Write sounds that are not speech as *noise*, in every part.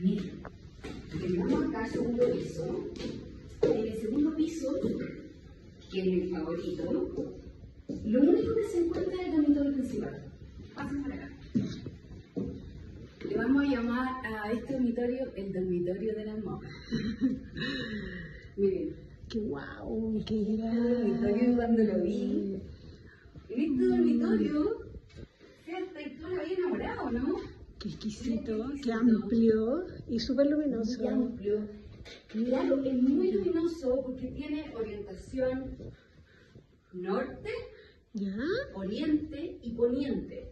Miren, llegamos acá al segundo piso. En el segundo piso, que es mi favorito, lo único que se encuentra es el dormitorio principal. Pasen para acá. Le vamos a llamar a este dormitorio el dormitorio de la moda. *laughs* Miren, ¡Qué guau! ¡Qué este grande! dormitorio cuando lo vi. En este dormitorio, ¡Qué exquisito! Qué ¡Qué exquisito. amplio! Y súper luminoso. Muy amplio. Claro, es muy luminoso porque tiene orientación norte, ¿Ya? oriente y poniente.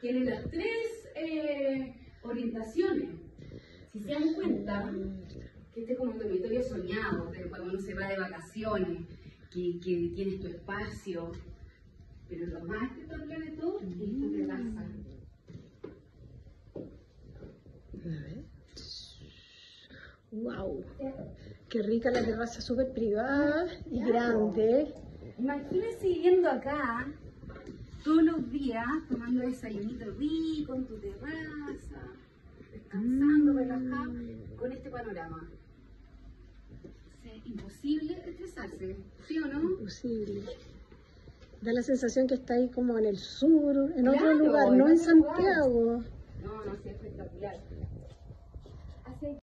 Tiene las tres eh, orientaciones. Si se dan cuenta, que este es como un dormitorio soñado, pero cuando uno se va de vacaciones, que, que tienes tu espacio. Pero lo más espectacular de todo es esta terraza. A ver. ¡Wow! ¡Qué rica la terraza! Súper privada y grande. Imagínese viviendo acá todos los días, tomando desayunito rico en tu terraza, descansando, Mm. relajado, con este panorama. Sea, imposible estresarse, ¿sí o no? Imposible. Da la sensación que está ahí como en el sur, en otro lugar, no en. Santiago. No, no, sí, espectacular.